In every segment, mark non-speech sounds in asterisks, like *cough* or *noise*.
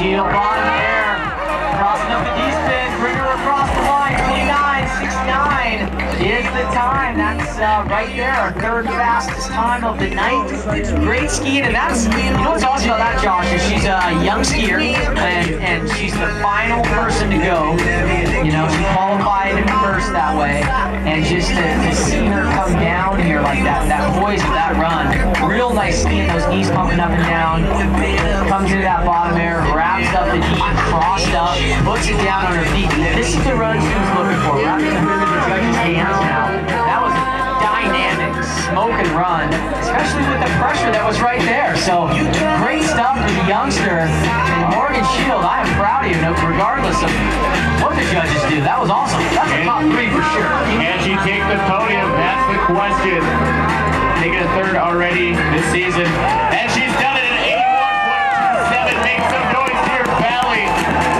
Schild bottom air. Crossing up the D-spin. Bring her across the line. 29.69 is the time. That's uh, right there. Our third fastest time of the night. Great skiing. And that's, you know what's awesome about that, Josh, is she's a young skier. And, and she's the final person to go. And just to, to see her come down here like that, that of that run. Real nice skiing. Those knees pumping up and down. Comes into that bottom air. Wraps up the knee. Crossed up. Puts it down on her feet. This is the run she was looking for. The judge's hands now. That was dynamic, smoke and run, especially with the pressure that was right there. So great stuff for the youngster. And Morgan Schild, I am proud of you, regardless of what the judges do. That was awesome. That's a top three for sure. Can she take the podium? That's the question. Taking a third already this season. And she's done it in 81.27. Make some noise here, Valley.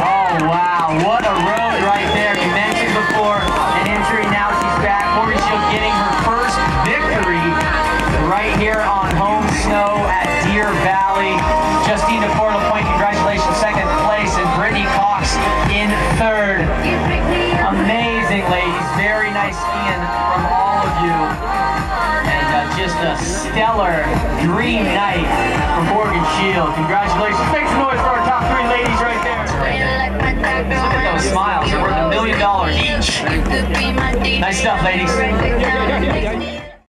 Oh, wow. What a road right there. You mentioned before an injury. Now she's back. Morgan Schild getting her first victory right here on home snow at Deer Valley. Justine Portal third. Amazing, ladies. Very nice skiing from all of you. And uh, just a stellar dream night for Morgan Schild. Congratulations. Make some noise for our top three ladies right there. Look at those smiles. They're worth a million dollars each. Nice stuff, ladies. *laughs*